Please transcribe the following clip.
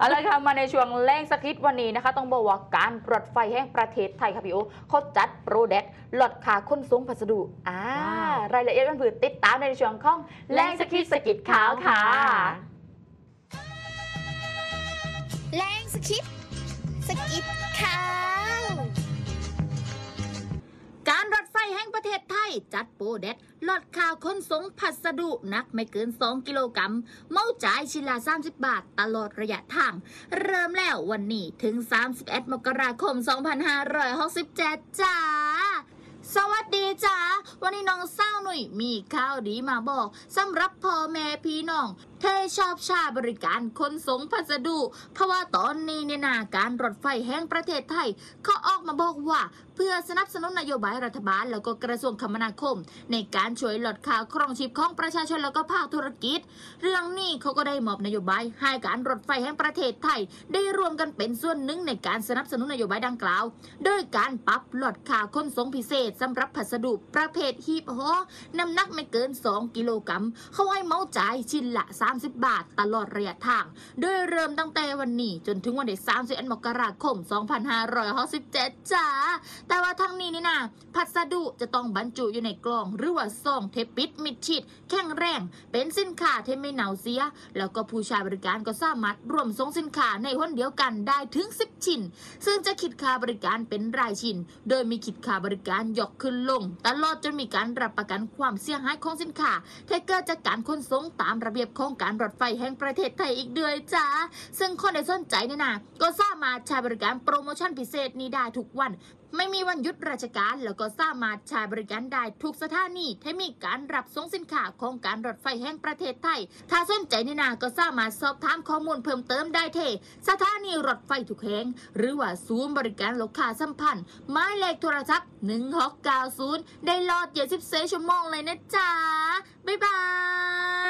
เอาละค่ะมาในช่วงแรงสคริปต์วันนี้นะคะ ต้องบอกว่าการรถไฟแห่งประเทศไทยค่ะพี่โอเขาจัดโปรเด็ดลดค่าขนส่งพัสดุอ่าว้าวรายละเอียดมันผือติดตามในช่วงของแรงสคริปต์สกิดขาวค่ะ จัดโปรเด็ดลดข่าวคนสงพัสดุนักไม่เกิน 2 กิโลกรัมเมาจ่ายชิลา 30 บาท ตลอดระยะทาง เริ่มแล้ววันนี้ถึง 31 มกราคม 2567 จ้าสวัสดีจ้าวันนี้น้องเศร้าหนุ่ยมีข่าวดีมาบอกสำหรับพ่อแม่พี่น้อง เทชอบชาบริการขนส่งพัสดุ เพราะว่าตอนนี้เนี่ยนาการรถไฟแห่งประเทศไทยเขาออกมาบอกว่า เพื่อสนับสนุนนโยบายรัฐบาล แล้วก็กระทรวงคมนาคม ในการช่วยลดค่าครองชีพของประชาชนแล้วก็ภาคธุรกิจ เรื่องนี้เขาก็ได้มอบนโยบายให้การรถไฟแห่งประเทศไทย ได้รวมกันเป็นส่วนหนึ่งในการสนับสนุนนโยบายดังกล่าว โดยการปรับลดค่าขนส่งพิเศษสำหรับพัสดุประเภทฮีบฮอน้ำหนักไม่เกิน 2 กิโลกรัมเขาให้เมาจ่ายชิ้นละ30 บาท ตลอดระยะทาง โดยเริ่มตั้งแต่วันนี้ จนถึงวันที่31มกราคม 2567จ้า แต่ว่าทั้งนี้นี่นะพัสดุจะต้องบรรจุอยู่ในกล่อง หรือว่าซองเทปปิดมิดชิด แข็งแรง เป็นสินค้าที่ไม่เน่าเสีย แล้วก็ผู้ใช้บริการก็สามารถรวมส่งสินค้าในหนเดียวกันได้ถึง 10 ชิ้น ซึ่งจะคิดค่าบริการเป็นรายชิ้น โดยมีคิดค่าบริการยกขึ้นลง ตลอดจนมีการรับประกันความเสียหายของสินค้าที่เกิดจากการขนส่งตามระเบียบของการรถไฟแห่งประเทศไทยอีกด้วยจ้า ซึ่งคนใดสนใจเนี่ยนะก็สามารถใช้บริการโปรโมชั่นพิเศษนี้ได้ทุกวัน ไม่มีวันหยุดราชการ แล้วก็สามารถใช้บริการได้ทุกสถานีที่มีการรับส่งสินค้าของการรถไฟแห่งประเทศไทย ถ้าสนใจนี่นาก็สามารถสอบถามข้อมูลเพิ่มเติมได้ที่สถานีรถไฟทุกแห่งหรือว่าศูนย์บริการลูกค้าสัมพันธ์หมายเลขโทรศัพท์1690 ได้รอด24ชั่วโมงเลยนะจ๊ะ บ๊ายบาย